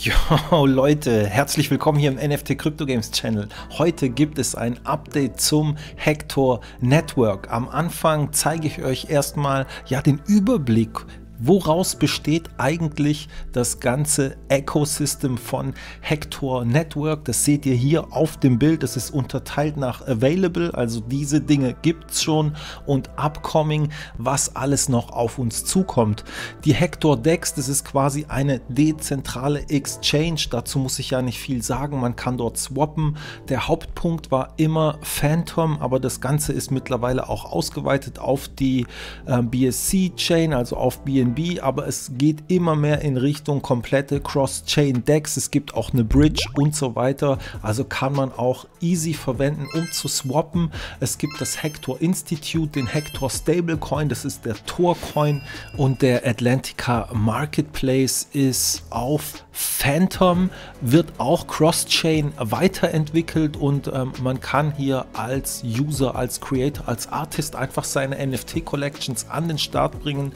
Yo Leute, herzlich willkommen hier im NFT Crypto Games Channel. Heute gibt es ein Update zum Hector Network. Am Anfang zeige ich euch erstmal ja den Überblick Woraus besteht eigentlich das ganze Ecosystem von Hector Network? Das seht ihr hier auf dem Bild. Das ist unterteilt nach Available, also diese Dinge gibt es schon und Upcoming, was alles noch auf uns zukommt. Die Hector Dex, das ist quasi eine dezentrale Exchange. Dazu muss ich ja nicht viel sagen. Man kann dort swappen. Der Hauptpunkt war immer Phantom, aber das Ganze ist mittlerweile auch ausgeweitet auf die äh, BSC Chain, also auf BNB BNB, aber es geht immer mehr in Richtung komplette Cross-Chain-Decks. Es gibt auch eine Bridge und so weiter. Also kann man auch easy verwenden, um zu swappen. Es gibt das Hector Institute, den Hector Stablecoin, das ist der Tor-Coin und der Atlantica Marketplace ist auf Phantom, wird auch Cross-Chain weiterentwickelt und ähm, man kann hier als User, als Creator, als Artist einfach seine NFT-Collections an den Start bringen.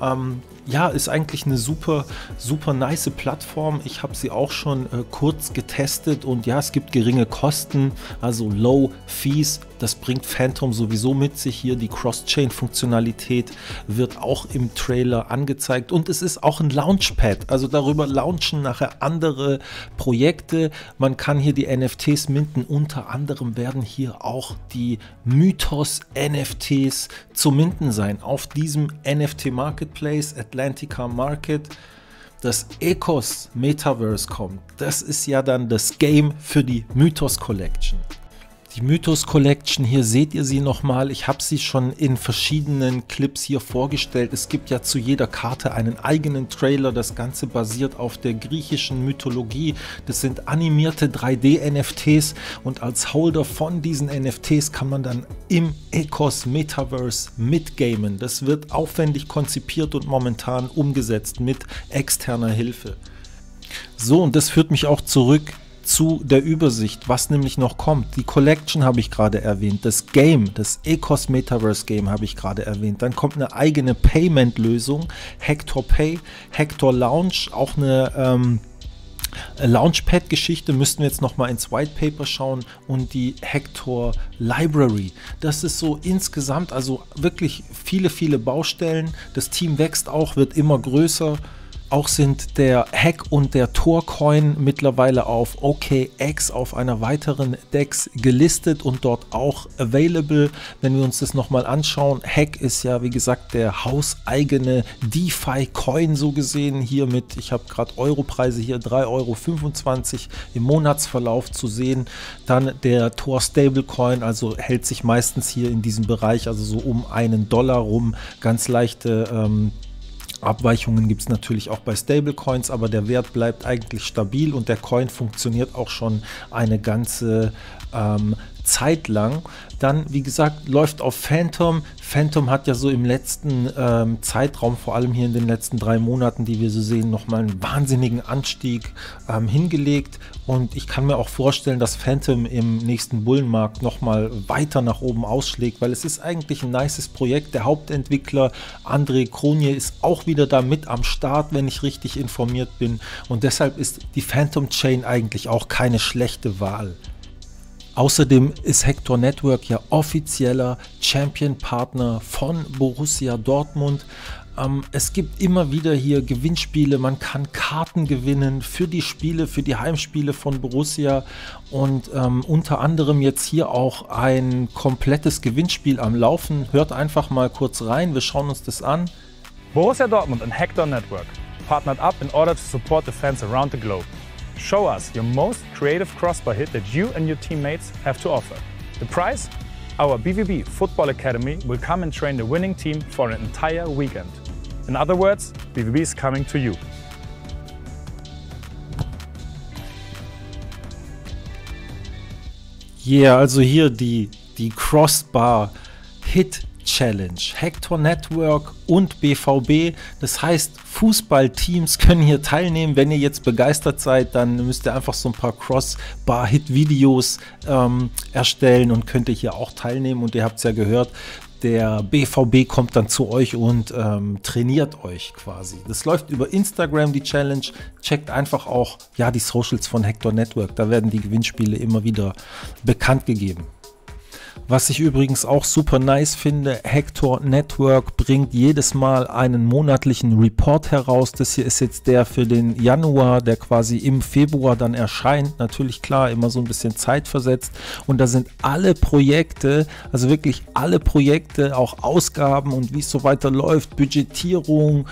Ähm, ja, ist eigentlich eine super, super nice Plattform. Ich habe sie auch schon äh, kurz getestet und ja, es gibt geringe Kosten, also Low Fees. Das bringt Phantom sowieso mit sich. Hier die Cross-Chain-Funktionalität wird auch im Trailer angezeigt und es ist auch ein Launchpad. Also darüber launchen nachher andere Projekte. Man kann hier die NFTs minten. Unter anderem werden hier auch die Mythos NFTs zu minten sein auf diesem NFT Marketplace. Atlantica Market, das Ecos Metaverse kommt, das ist ja dann das Game für die Mythos Collection. Die Mythos Collection, hier seht ihr sie nochmal. Ich habe sie schon in verschiedenen Clips hier vorgestellt. Es gibt ja zu jeder Karte einen eigenen Trailer. Das Ganze basiert auf der griechischen Mythologie. Das sind animierte 3D-NFTs und als Holder von diesen NFTs kann man dann im Ecos Metaverse mitgamen. Das wird aufwendig konzipiert und momentan umgesetzt mit externer Hilfe. So, und das führt mich auch zurück zu der Übersicht, was nämlich noch kommt. Die Collection habe ich gerade erwähnt, das Game, das Ecos Metaverse Game habe ich gerade erwähnt. Dann kommt eine eigene Payment-Lösung, Hector Pay, Hector Launch, auch eine ähm, Launchpad-Geschichte müssten wir jetzt nochmal ins White Paper schauen und die Hector Library. Das ist so insgesamt, also wirklich viele, viele Baustellen. Das Team wächst auch, wird immer größer. Auch sind der Hack und der Tor-Coin mittlerweile auf OKX auf einer weiteren DEX gelistet und dort auch available. Wenn wir uns das nochmal anschauen, Hack ist ja wie gesagt der hauseigene DeFi-Coin so gesehen. Hier mit, ich habe gerade Europreise hier 3,25 Euro im Monatsverlauf zu sehen. Dann der Tor Stablecoin, also hält sich meistens hier in diesem Bereich, also so um einen Dollar rum. Ganz leichte ähm, Abweichungen gibt es natürlich auch bei Stablecoins, aber der Wert bleibt eigentlich stabil und der Coin funktioniert auch schon eine ganze ähm, Zeit lang. Dann, wie gesagt, läuft auf Phantom. Phantom hat ja so im letzten ähm, Zeitraum, vor allem hier in den letzten drei Monaten, die wir so sehen, nochmal einen wahnsinnigen Anstieg ähm, hingelegt. Und ich kann mir auch vorstellen, dass Phantom im nächsten Bullenmarkt nochmal weiter nach oben ausschlägt, weil es ist eigentlich ein nices Projekt. Der Hauptentwickler André Kronier ist auch wieder da mit am Start, wenn ich richtig informiert bin. Und deshalb ist die Phantom Chain eigentlich auch keine schlechte Wahl. Außerdem ist Hector Network ja offizieller Champion-Partner von Borussia Dortmund. Ähm, es gibt immer wieder hier Gewinnspiele, man kann Karten gewinnen für die Spiele, für die Heimspiele von Borussia und ähm, unter anderem jetzt hier auch ein komplettes Gewinnspiel am Laufen. Hört einfach mal kurz rein, wir schauen uns das an. Borussia Dortmund und Hector Network partnered up in order to support the fans around the globe. Show us your most creative crossbar hit that you and your teammates have to offer. The prize? Our BVB Football Academy will come and train the winning team for an entire weekend. In other words, BVB is coming to you. Yeah, also hier die, die Crossbar Hit Challenge, Hector Network und BVB. Das heißt, Fußballteams können hier teilnehmen. Wenn ihr jetzt begeistert seid, dann müsst ihr einfach so ein paar Crossbar-Hit-Videos ähm, erstellen und könnt ihr hier auch teilnehmen. Und ihr habt es ja gehört, der BVB kommt dann zu euch und ähm, trainiert euch quasi. Das läuft über Instagram, die Challenge. Checkt einfach auch ja, die Socials von Hector Network. Da werden die Gewinnspiele immer wieder bekannt gegeben. Was ich übrigens auch super nice finde, Hector Network bringt jedes Mal einen monatlichen Report heraus. Das hier ist jetzt der für den Januar, der quasi im Februar dann erscheint. Natürlich klar, immer so ein bisschen zeitversetzt. Und da sind alle Projekte, also wirklich alle Projekte, auch Ausgaben und wie es so weiter läuft, Budgetierung,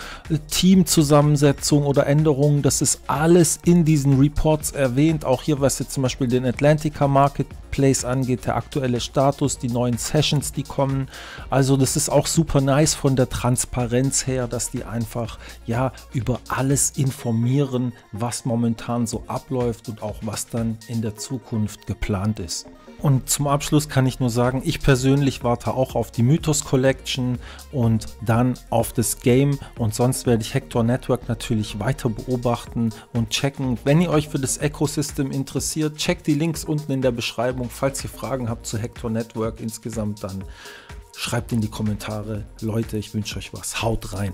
Teamzusammensetzung oder Änderungen, das ist alles in diesen Reports erwähnt. Auch hier, was jetzt zum Beispiel den Atlantica Marketplace angeht, der aktuelle Status Status, die neuen Sessions, die kommen. Also das ist auch super nice von der Transparenz her, dass die einfach ja über alles informieren, was momentan so abläuft und auch was dann in der Zukunft geplant ist. Und zum Abschluss kann ich nur sagen, ich persönlich warte auch auf die Mythos Collection und dann auf das Game. Und sonst werde ich Hector Network natürlich weiter beobachten und checken. Wenn ihr euch für das Ecosystem interessiert, checkt die Links unten in der Beschreibung. Falls ihr Fragen habt zu Hector Network insgesamt, dann schreibt in die Kommentare. Leute, ich wünsche euch was. Haut rein.